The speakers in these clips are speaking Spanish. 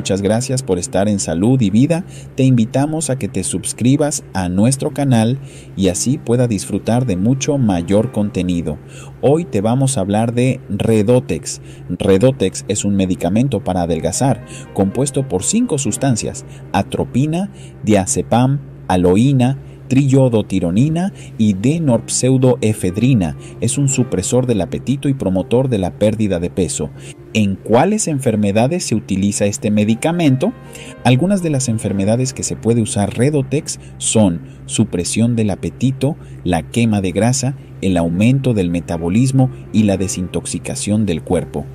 Muchas gracias por estar en salud y vida. Te invitamos a que te suscribas a nuestro canal y así pueda disfrutar de mucho mayor contenido. Hoy te vamos a hablar de Redotex. Redotex es un medicamento para adelgazar compuesto por cinco sustancias: atropina, diazepam, aloína, triyodotironina y denorpseudoefedrina. Es un supresor del apetito y promotor de la pérdida de peso. ¿En cuáles enfermedades se utiliza este medicamento? Algunas de las enfermedades que se puede usar Redotex son supresión del apetito, la quema de grasa, el aumento del metabolismo y la desintoxicación del cuerpo.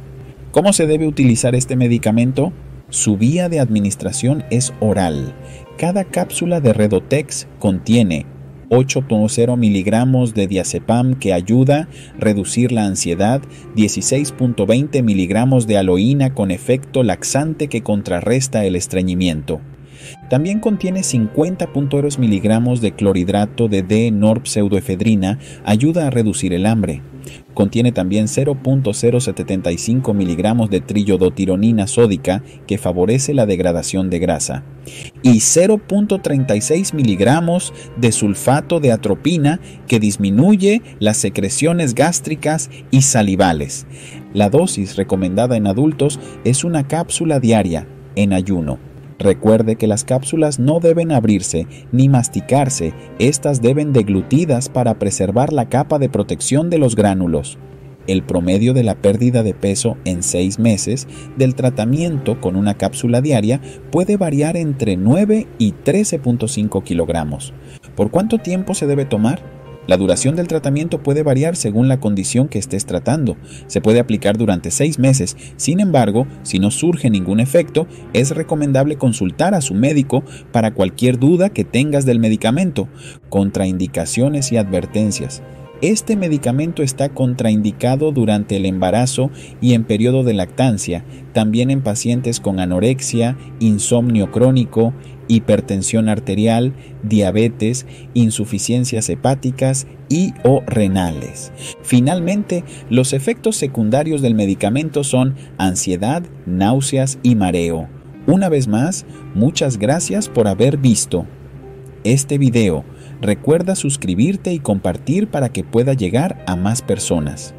¿Cómo se debe utilizar este medicamento? Su vía de administración es oral. Cada cápsula de Redotex contiene 8.0 miligramos de diazepam que ayuda a reducir la ansiedad, 16.20 miligramos de aloína con efecto laxante que contrarresta el estreñimiento. También contiene 50.0 miligramos de clorhidrato de D-norpseudoefedrina, ayuda a reducir el hambre. Contiene también 0.075 miligramos de triyodotironina sódica que favorece la degradación de grasa y 0.36 miligramos de sulfato de atropina que disminuye las secreciones gástricas y salivales. La dosis recomendada en adultos es una cápsula diaria en ayuno. Recuerde que las cápsulas no deben abrirse ni masticarse, estas deben deglutidas para preservar la capa de protección de los gránulos. El promedio de la pérdida de peso en 6 meses del tratamiento con una cápsula diaria puede variar entre 9 y 13.5 kilogramos. ¿Por cuánto tiempo se debe tomar? La duración del tratamiento puede variar según la condición que estés tratando. Se puede aplicar durante seis meses. Sin embargo, si no surge ningún efecto, es recomendable consultar a su médico para cualquier duda que tengas del medicamento, contraindicaciones y advertencias. Este medicamento está contraindicado durante el embarazo y en periodo de lactancia, también en pacientes con anorexia, insomnio crónico, hipertensión arterial, diabetes, insuficiencias hepáticas y o renales. Finalmente, los efectos secundarios del medicamento son ansiedad, náuseas y mareo. Una vez más, muchas gracias por haber visto este video. Recuerda suscribirte y compartir para que pueda llegar a más personas.